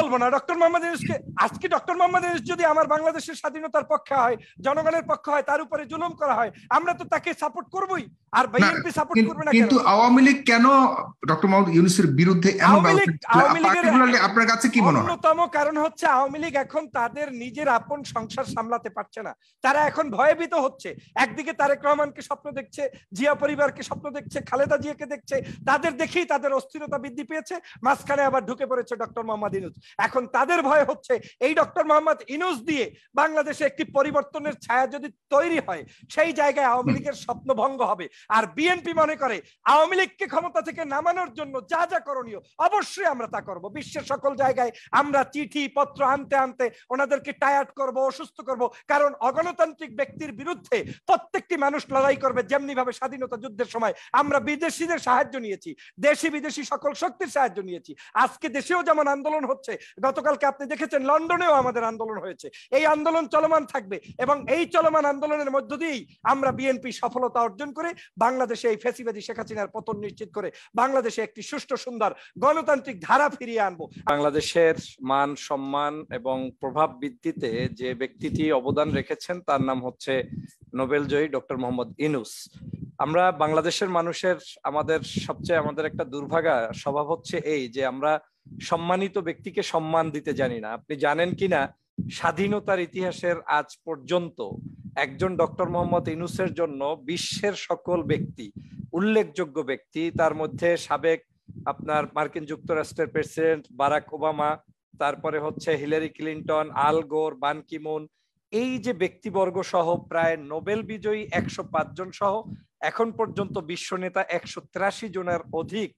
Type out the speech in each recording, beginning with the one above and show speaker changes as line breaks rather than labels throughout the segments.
বলব না, ডক্টর মোহাম্মদ ইউনুসকে আজকে ডক্টর মোহাম্মদ ইউনুস যদি আমার বাংলাদেশের স্বাধীনতার পক্ষে হয়, জনগণের পক্ষে হয়, তার উপরে জুলুম করা হয়, আমরা তো তাকে সাপোর্ট করবই। আর বিএনপি সাপোর্ট করবে না
কিন্তু আওয়ামী লীগ কেন ডক্টর ইউনুসের বিরুদ্ধে এমন আপনার কাছে কি মনে হয়?
অন্যতম কারণ হচ্ছে আওয়ামী লীগ এখন তাদের নিজের আপন সংসার সামলাতে পারছে না। তারা এখন ভয়ভীত হচ্ছে। একদিকে তারেক রহমানকে স্বপ্ন দেখছে জিয়া পরিবারকে স্বপ্ন দেখছে খালেদা জিয়াকে দেখছে। তাদের দেখেই তাদের অস্থিরতা বৃদ্ধি পেয়েছে। মাঝখানে আবার ঢুকে পড়েছে ডক্টর মোহাম্মদ ইনুস এখন তাদের ভয় হচ্ছে এই ডক্টর মোহাম্মদ ইনুস দিয়ে বাংলাদেশে একটি পরিবর্তনের ছায়া যদি তৈরি হয় সেই জায়গায় আওয়ামী লীগের স্বপ্ন ভঙ্গ হবে। আর বিএনপি মনে করে, আওয়ামী লীগকে ক্ষমতা থেকে নামানোর জন্য যা যা করণীয়, অবশ্যই আমরা তা করব। বিশ্বের সকল জায়গায় আমরা চিঠি, পত্র আনতে আনতে ওনাদেরকে টায়ার্ড করব, অসুস্থ করব, কারণ অগণতান্ত্রিক ব্যক্তির বিরুদ্ধে প্রত্যেকটি মানুষ লড়াই করবে যেমনি ভাবে স্বাধীনতা যুদ্ধের সময়। আমরা বিদেশিদের সাহায্য নিয়েছি, দেশি বিদেশি সকল শক্তির সাহায্য নিয়েছি। আজকে দেশেও যেমন আন্দোলন হচ্ছে, গতকালকে আপনি দেখেছেন লন্ডনেও আমাদের আন্দোলন হয়েছে। এই আন্দোলন চলমান থাকবে এবং এই চলমান আন্দোলনের মধ্য দিয়েই আমরা বিএনপি সফলতা অর্জন করে বাংলাদেশে এই ফেসিবাদী শেখ হাসিনার পতন নিশ্চিত করে বাংলাদেশে একটি সুষ্ঠু, সুন্দর গণতান্ত্রিক ধারা ফিরিয়ে আনব।
বাংলাদেশের মান, সম্মান এবং প্রভাব বৃদ্ধিতে যে ব্যক্তিটি অবদান রেখেছেন, তার নাম হচ্ছে নোবেল জয়ী ডক্টর মোহাম্মদ ইনুস। আমরা বাংলাদেশের মানুষের, আমাদের সবচেয়ে, আমাদের একটা দুর্ভাগা স্বভাব হচ্ছে এই যে আমরা সম্মানিত ব্যক্তিকে সম্মান দিতে জানি না। আপনি জানেন কিনা? স্বাধীনতার ইতিহাসের আজ পর্যন্ত একজন ডক্টর মোহাম্মদ ইনুসের জন্য বিশ্বের সকল ব্যক্তি, উল্লেখযোগ্য ব্যক্তি, তার মধ্যে সাবেক আপনার মার্কিন যুক্তরাষ্ট্রের প্রেসিডেন্ট বারাক ওবামা, তারপরে হচ্ছে হিলারি ক্লিন্টন, আল গোর, বান কিমুন, এই যে ব্যক্তিবর্গ সহ প্রায় নোবেল বিজয়ী একশো পাঁচ জন সহ, এখন পর্যন্ত বিশ্ব নেতা একশো তিরাশি জনের অধিক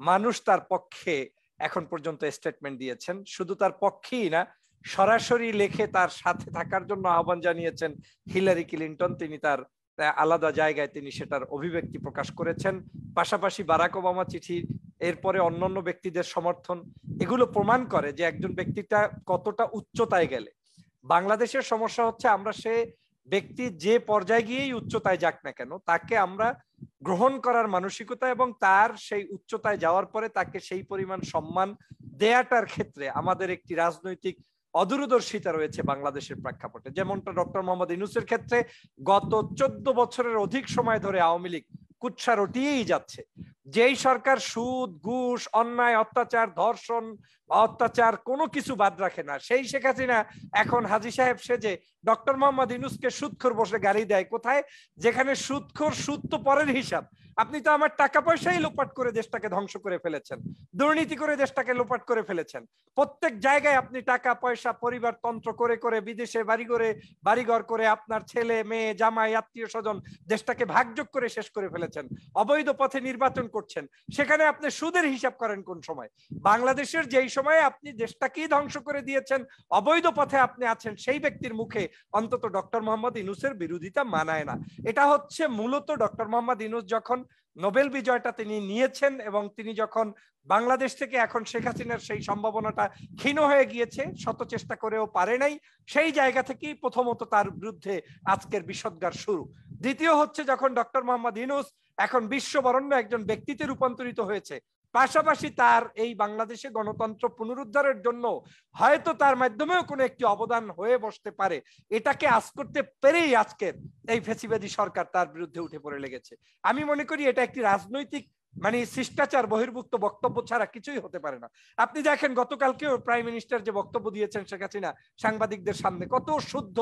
মানুষ তার পক্ষে এখন পর্যন্ত স্টেটমেন্ট দিয়েছেন। শুধু তার পক্ষেই না সরাসরি লেখে তার সাথে থাকার জন্য আহ্বান জানিয়েছেন হিলারি ক্লিন্টন। তিনি তার আলাদা জায়গায় তিনি সেটার অভিব্যক্তি প্রকাশ করেছেন। পাশাপাশি বারাক ওবামা চিঠি, এরপরে অন্যান্য ব্যক্তিদের সমর্থন, এগুলো প্রমাণ করে যে একজন ব্যক্তিটা কতটা উচ্চতায় গেলে। বাংলাদেশের সমস্যা হচ্ছে আমরা সে ব্যক্তি যে পর্যায়ে গিয়েই উচ্চতায় যাক না কেন, তাকে আমরা গ্রহণ করার মানসিকতা এবং তার সেই উচ্চতায় যাওয়ার পরে তাকে সেই পরিমাণ সম্মান দেয়াটার ক্ষেত্রে আমাদের একটি রাজনৈতিক অদূরদর্শিতা রয়েছে বাংলাদেশের প্রেক্ষাপটে। যেমনটা ডক্টর মোহাম্মদ ইনুসের ক্ষেত্রে গত চোদ্দ বছরের অধিক সময় ধরে আওয়ামী লীগ কুৎসা রটিয়েই যাচ্ছে। যেই সরকার সুদ, ঘুষ, অন্যায়, অত্যাচার, ধর্ষণ, অত্যাচার কোনো কিছু বাদ রাখে না, সেই শেখ হাসিনা এখন হাজি সাহেব সেজে ডক্টর মোহাম্মদ ইনুসকে সুদখোর বসে গাড়ি দেয়। কোথায়? যেখানে সুদখোর সুদ তো পরের হিসাব। আপনি তো আমার টাকা পয়সাই লোপাট করে দেশটাকে ধ্বংস করে ফেলেছেন। দুর্নীতি করে দেশটাকে লোপাট করে ফেলেছেন। প্রত্যেক জায়গায় আপনি টাকা, পয়সা, পরিবার, তন্ত্র করে করে, বিদেশে বাড়ি করে, বাড়িঘর করে আপনার ছেলে, মেয়ে, জামাই, আত্মীয় স্বজন দেশটাকে ভাগযোগ করে শেষ করে ফেলেছেন। অবৈধ পথে নির্বাচন করছেন। সেখানে আপনি সুদের হিসাব করেন কোন সময়? বাংলাদেশের যেই সময়ে আপনি দেশটাকেই ধ্বংস করে দিয়েছেন, অবৈধ পথে আপনি আছেন, সেই ব্যক্তির মুখে অন্তত ডক্টর মোহাম্মদ ইনুসের বিরোধিতা মানায় না। এটা হচ্ছে মূলত ডক্টর মোহাম্মদ ইনুস যখন নোবেল বিজয়টা তিনি নিয়েছেন এবং তিনি যখন বাংলাদেশ থেকে এখন শেখ হাসিনার সেই সম্ভাবনাটা ক্ষীণ হয়ে গিয়েছে, শত চেষ্টা করেও পারে নাই, সেই জায়গা থেকেই প্রথমত তার বিরুদ্ধে আজকের বিষদগার শুরু। দ্বিতীয় হচ্ছে যখন ডক্টর মোহাম্মদ ইনুস এখন বিশ্ববরণ্য একজন ব্যক্তিতে রূপান্তরিত হয়েছে পাশাপাশি তার এই বাংলাদেশে গণতন্ত্র পুনরুদ্ধারের জন্য হয়তো তার মাধ্যমেও কোনো একটি অবদান হয়ে বসতে পারে। এটাকে আজ করতে পেরেই আজকের এই ফেসিবাদী সরকার তার বিরুদ্ধে উঠে পড়ে লেগেছে। আমি মনে করি এটা একটি রাজনৈতিক মানে শিষ্টাচার, বহির্ভুক্ত বক্তব্য ছাড়া কিছুই হতে পারে না। আপনি দেখেন, গতকালকেও প্রাইম মিনিস্টার যে বক্তব্য দিয়েছেন শেখ হাসিনা সাংবাদিকদের সামনে, কত শুদ্ধ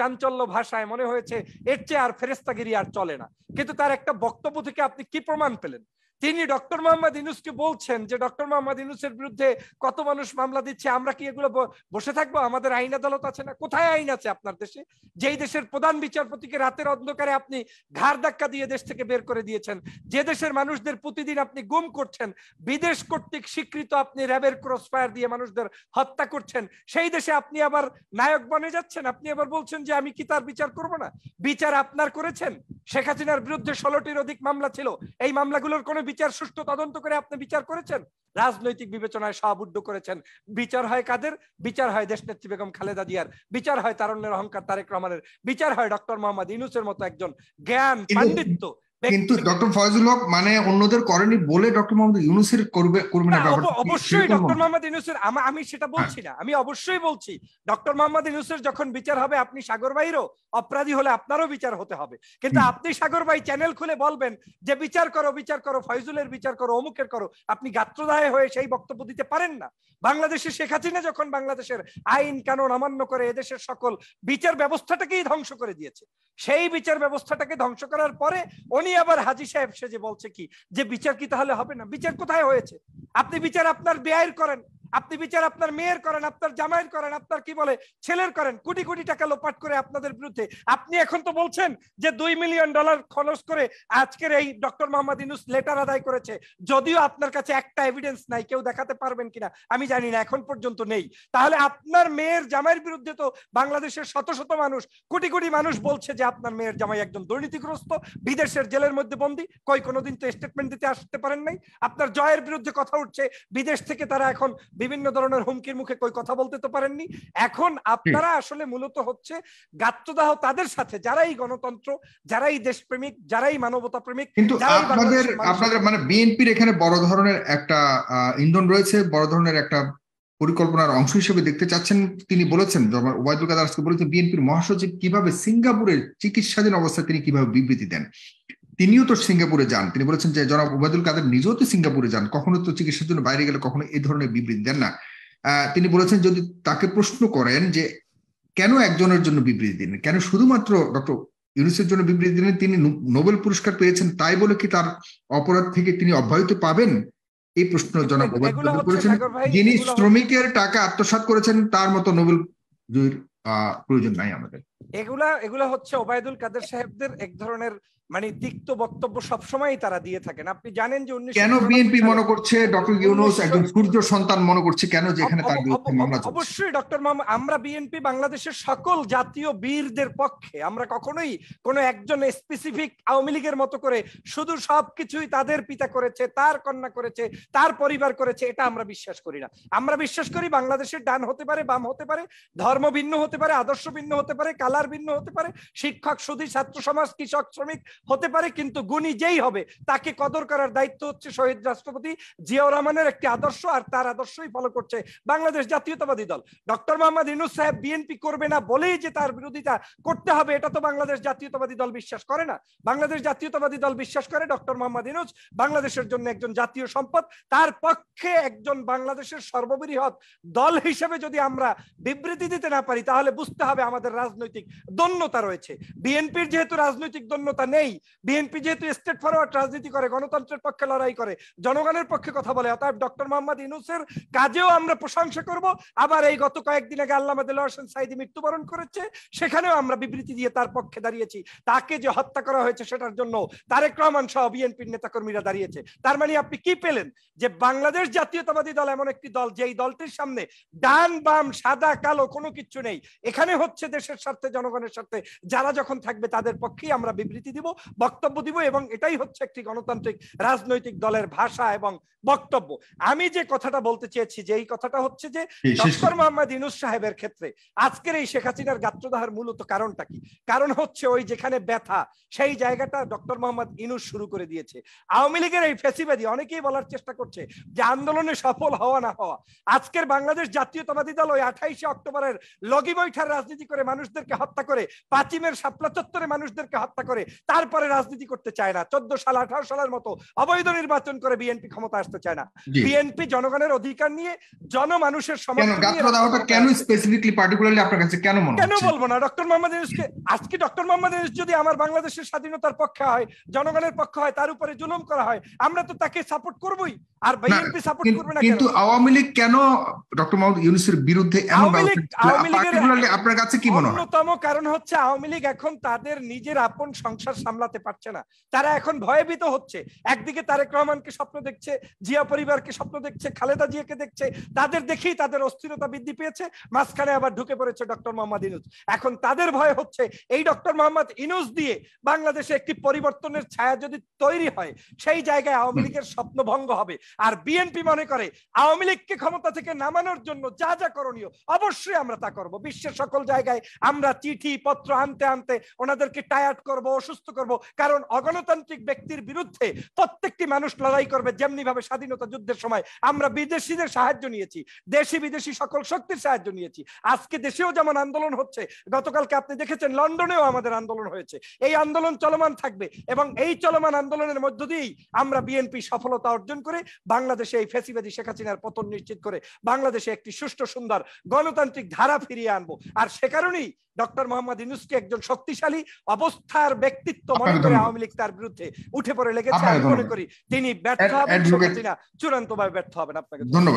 চাঞ্চল্য ভাষায় মনে হয়েছে, এর চেয়ে আর ফেরেস্তাগিরি আর চলে না। কিন্তু তার একটা বক্তব্য থেকে আপনি কি প্রমাণ পেলেন? তিনি ডক্টর মোহাম্মদ ইনুসকে বলছেন যে, ডক্টর মোহাম্মদ ইনুসের বিরুদ্ধে কত মানুষ মামলা দিচ্ছে, আমরা কি এগুলো বসে থাকব? আমাদের আইন আদালত আছে না? কোথায় আইন আছে আপনার দেশে? যেই দেশের প্রধান বিচারপতিকে রাতের অন্ধকারে আপনি ঘাড় ধাক্কা দিয়ে দেশ থেকে বের করে দিয়েছেন, যে দেশের মানুষদের প্রতিদিন আপনি গুম করছেন, বিদেশ কর্তৃক স্বীকৃত আপনি র্যাবের ক্রস ফায়ার দিয়ে মানুষদের হত্যা করছেন, সেই দেশে আপনি আবার নায়ক বনে যাচ্ছেন? আপনি আবার বলছেন যে, আমি কি তার বিচার করব না? বিচার আপনার করেছেন? শেখ হাসিনার বিরুদ্ধে ষোলোটির অধিক মামলা ছিল। এই মামলাগুলোর কোনো বিচার সুষ্ঠু তদন্ত করে আপনি বিচার করেছেন? রাজনৈতিক বিবেচনায় সাবুদ্ধ করেছেন। বিচার হয় কাদের? বিচার হয় দেশ নেত্রী বেগম খালেদা জিয়ার। বিচার হয় তারণ্যের অহংকার তারেক রহমানের। বিচার হয় ডক্টর মোহাম্মদ ইনুসের মতো একজন জ্ঞান পাণ্ডিত্য
কিন্তু ডক্টর ফয়জুল হক মানে অন্যদের করেনি বলে ডক্টর মোহাম্মদ ইউনুসের করবে করবে না?
অবশ্যই ডক্টর মোহাম্মদ ইউনুসের আমি সেটা বলছি না আমি অবশ্যই বলছি ডক্টর মোহাম্মদ ইউনুসের যখন বিচার হবে আপনি সাগর ভাইরও অপরাধী হলে আপনারও বিচার হতে হবে। কিন্তু আপনি সাগর ভাই চ্যানেল খুলে বলবেন যে বিচার করো বিচার করো ফয়জুলের বিচার করো অমুকের করো আপনি গাত্রদায় হয়ে সেই বক্তব্য দিতে পারেন না। বাংলাদেশে শেখ হাসিনা যখন বাংলাদেশের আইন কানুন অমান্য করে এদেশের সকল বিচার ব্যবস্থাটাকেই ধ্বংস করে দিয়েছে সেই বিচার ব্যবস্থাটাকে ধ্বংস করার পরে উনি আবার হাজি সাহেব সেজে বলছে কি? যে বিচার কি তাহলে হবে না? বিচার কোথায় হয়েছে? আপনি বিচার আপনার ব্যয়ের করেন। আপনি বিচার আপনার মেয়ের করেন, আপনার জামাইয়ের করেন, আপনার কি বলে, ছেলের করেন, কোটি কোটি টাকা লোপাট করে আপনাদের বিরুদ্ধে। আপনি এখন তো বলছেন যে দুই মিলিয়ন ডলার খরচ করে আজকের এই ডক্টর মোহাম্মদ ইনুস লেটার আদায় করেছে। যদিও আপনার কাছে একটা এভিডেন্স নাই, কেউ দেখাতে পারবেন কিনা, আমি জানি না, এখন পর্যন্ত নেই। তাহলে আপনার মেয়ের জামাইয়ের বিরুদ্ধে তো বাংলাদেশের শত শত মানুষ, কোটি কোটি মানুষ বলছে যে আপনার মেয়ের জামাই একজন দুর্নীতিগ্রস্ত, বিদেশের জেলের মধ্যে বন্দি, কই কোনোদিন তো স্টেটমেন্ট দিতে আসতে পারেন নাই। আপনার জয়ের বিরুদ্ধে কথা উঠছে, বিদেশ থেকে তারা এখন বিভিন্ন ধরনের হুমকির মুখে কই কথা বলতে তো পারেননি। এখন আপনারা আসলে মূলত হচ্ছে গাত্রদাহ তাদের সাথে যারাই গণতন্ত্র যারাই দেশপ্রেমিক যারাই মানবতা প্রেমিক
কিন্তু আপনাদের আপনাদের মানে বিএনপির এখানে বড় ধরনের একটা আহ, ইন্ধন রয়েছে বড় ধরনের একটা পরিকল্পনার অংশ হিসেবে দেখতে চাচ্ছেন তিনি বলেছেন ওবায়দুল কাদের আজকে বলেছেন বিএনপির মহাসচিব কীভাবে সিঙ্গাপুরের চিকিৎসাধীন অবস্থায় তিনি কীভাবে বিবৃতি দেন। তিনিও তো সিঙ্গাপুরে যান। তিনি বলেছেন যে জনাব ওবায়দুল কাদের নিজেও তো সিঙ্গাপুরে যান। কখনো তো চিকিৎসার জন্য বাইরে গেলে কখনো এই ধরনের বিবৃতি দেন না। তিনি বলেছেন যদি তাকে প্রশ্ন করেন যে কেন একজনের জন্য বিবৃতি দিন? কেন শুধুমাত্র ডক্টর ইউনুসের জন্য বিবৃতি দিলেন? তিনি নোবেল পুরস্কার পেয়েছেন তাই বলে কি তার অপরাধ থেকে তিনি অব্যাহতি পাবেন? এই প্রশ্ন জনাব ওবায়দুল কাদের করেছেন। যিনি শ্রমিকের টাকা আত্মসাৎ করেছেন তার মতো নোবেল প্রয়োজন নাই আমাদের।
এগুলা এগুলা হচ্ছে ওবায়দুল কাদের সাহেবদের এক ধরনের মানে তিক্ত বক্তব্য সবসময় তারা দিয়ে থাকেন। আপনি জানেন যে
কেন বিএনপি মনে করছে ডক্টর ইউনুস একজন সূর্য সন্তান মনে করছে কেন যেখানে তার বিরুদ্ধে মামলা চলছে?
অবশ্যই ডক্টর মোহাম্মদ আমরা বিএনপি বাংলাদেশের সকল জাতীয় বীরদের পক্ষে আমরা কখনোই কোনো একজন স্পেসিফিক আওয়ামী লীগের মতো করে শুধু সবকিছুই তাদের পিতা করেছে তার কন্যা করেছে তার পরিবার করেছে এটা আমরা বিশ্বাস করি না। আমরা বিশ্বাস করি বাংলাদেশের ডান হতে পারে বাম হতে পারে ধর্ম ভিন্ন হতে পারে আদর্শ ভিন্ন হতে পারে কালার ভিন্ন হতে পারে শিক্ষক সুধী ছাত্র সমাজ কৃষক শ্রমিক হতে পারে, কিন্তু গুণী যেই হবে, তাকে কদর করার দায়িত্ব হচ্ছে শহীদ রাষ্ট্রপতি জিয়াউর রহমানের একটি আদর্শ, আর তার আদর্শই ফলো করছে বাংলাদেশ জাতীয়তাবাদী দল। ডক্টর মোহাম্মদ ইনুস সাহেব বিএনপি করবে না বলেই যে তার বিরোধিতা করতে হবে, এটা তো বাংলাদেশ জাতীয়তাবাদী দল বিশ্বাস করে না। বাংলাদেশ জাতীয়তাবাদী দল বিশ্বাস করে ডক্টর মোহাম্মদ ইনুস বাংলাদেশের জন্য একজন জাতীয় সম্পদ, তার পক্ষে একজন বাংলাদেশের সর্ববৃহৎ দল হিসেবে যদি আমরা বিবৃতি দিতে না পারি, তাহলে বুঝতে হবে আমাদের রাজনৈতিক দন্যতা রয়েছে। বিএনপির যেহেতু রাজনৈতিক দন্যতা নেই বিএনপি যেহেতু স্টেট ফরওয়ার্ড রাজনীতি করে, গণতন্ত্রের পক্ষে লড়াই করে, জনগণের পক্ষে কথা বলে, অতএব ডক্টর মোহাম্মদ ইনুসের কাজেও আমরা প্রশংসা করব। আবার এই গত কয়েকদিন আগে আল্লাহ হোসেন সাইদি মৃত্যুবরণ করেছে, সেখানেও আমরা বিবৃতি দিয়ে তার পক্ষে দাঁড়িয়েছি। তাকে যে হত্যা করা হয়েছে সেটার জন্য তারেক রহমান সহ বিএনপির নেতাকর্মীরা দাঁড়িয়েছে। তার মানে আপনি কি পেলেন? যে বাংলাদেশ জাতীয়তাবাদী দল এমন একটি দল, যেই দলটির সামনে ডান, বাম, সাদা, কালো কোনো কিছু নেই। এখানে হচ্ছে দেশের স্বার্থে, জনগণের স্বার্থে, যারা যখন থাকবে তাদের পক্ষেই আমরা বিবৃতি দিব। বক্তব্য দিব এবং এটাই হচ্ছে একটি গণতান্ত্রিক রাজনৈতিক দলের ভাষা এবং বক্তব্য। আমি যে কথাটা বলতে চেয়েছি যে এই কথাটা হচ্ছে যে ডক্টর মোহাম্মদ ইনুস সাহেবের ক্ষেত্রে আজকের এই শেখ হাসিনার গাত্রদাহের মূলত কারণটা কি? কারণ হচ্ছে ওই যেখানে ব্যথা সেই জায়গাটা ডক্টর মোহাম্মদ ইনুস শুরু করে দিয়েছে। আওয়ামী লীগের এই ফেসিবাদী অনেকেই বলার চেষ্টা করছে যে আন্দোলনে সফল হওয়া না হওয়া। আজকের বাংলাদেশ জাতীয়তাবাদী দল ওই আঠাইশে অক্টোবরের লগি বৈঠার রাজনীতি করে মানুষদেরকে হত্যা করে পাচিমের শাপলা চত্বরে মানুষদেরকে হত্যা করে তারপরে রাজনীতি করতে চায় না। চোদ্দ সাল আঠারো সালের মতো অবৈধ নির্বাচন করে বিএনপি ক্ষমতা আসতে চায় না। বিএনপি জনগণের অধিকার নিয়ে জনমানুষের
কেন?
সমর্থন নিয়ে
গাত্রদাহটা
রাজনীতি
কেন স্পেসিফিকলি পার্টিকুলারলি আপনার কাছে কেন মনে
কেন বলব না? ডক্টর মোহাম্মদ ইউনুসকে আজকে ডক্টর মোহাম্মদ ইউনুস যদি আমার বাংলাদেশের স্বাধীনতার পক্ষে হয় জনগণের পক্ষে হয় তার উপরে জুলুম করা হয় আমরা তো তাকে সাপোর্ট করবই। আর বিএনপি সাপোর্ট করবে না
কিন্তু আওয়ামী লীগ কেন ডক্টর মোহাম্মদ ইউনুসের বিরুদ্ধে এমন পার্টিকুলারলি আপনার কাছে কি মনে হয়?
অন্যতম কারণ হচ্ছে আওয়ামী লীগ এখন তাদের নিজের আপন সংসার সামলাতে পারছে না। তারা এখন ভয়ভীত হচ্ছে। একদিকে তারেক রহমানকে স্বপ্ন দেখছে জিয়া পরিবারকে স্বপ্ন দেখছে খালেদা জিয়াকে দেখছে তাদের দেখেই তাদের অস্থিরতা বৃদ্ধি পেয়েছে মাঝখানে আবার ঢুকে পড়েছে ডক্টর মোহাম্মদ ইনুস। এখন তাদের ভয় হচ্ছে এই ডক্টর মোহাম্মদ ইনুস দিয়ে বাংলাদেশে একটি পরিবর্তনের ছায়া যদি তৈরি হয় সেই জায়গায় আওয়ামী লীগের স্বপ্ন ভঙ্গ হবে। আর বিএনপি মনে করে আওয়ামী লীগকে ক্ষমতা থেকে নামানোর জন্য যা যা করণীয় অবশ্যই আমরা তা করব। বিশ্বের সকল জায়গায় আমরা চিঠি পত্র আনতে আনতে ওনাদেরকে টায়ার্ড করব অসুস্থ করব। কারণ অগণতান্ত্রিক ব্যক্তির বিরুদ্ধে প্রত্যেকটি মানুষ লড়াই করবে যেমনি ভাবে স্বাধীনতা যুদ্ধের সময় আমরা বিদেশিদের সাহায্য নিয়েছি, দেশি বিদেশি সকল শক্তির সাহায্য নিয়েছি। আজকে দেশেও যেমন আন্দোলন হচ্ছে, গতকালকে আপনি দেখেছেন লন্ডনেও আমাদের আন্দোলন হয়েছে। এই আন্দোলন চলমান থাকবে এবং এই চলমান আন্দোলনের মধ্য দিয়েই আমরা বিএনপি সফলতা অর্জন করে বাংলাদেশে এই ফেসিবাদী শেখ হাসিনার পতন নিশ্চিত করে বাংলাদেশে একটি সুষ্ঠু, সুন্দর গণতান্ত্রিক ধারা ফিরিয়ে আনব। আর সে কারণেই ডক্টর মোহাম্মদ ইউনুসকে একজন শক্তিশালী, অবস্থার ব্যক্তিত্ব মনে
আপনাকে
করে আওয়ামী লীগ তার বিরুদ্ধে উঠে পড়ে লেগেছে আমি মনে করি তিনি ব্যর্থ হবেন চূড়ান্ত ভাবে ব্যর্থ হবেন আপনাকে
ধন্যবাদ।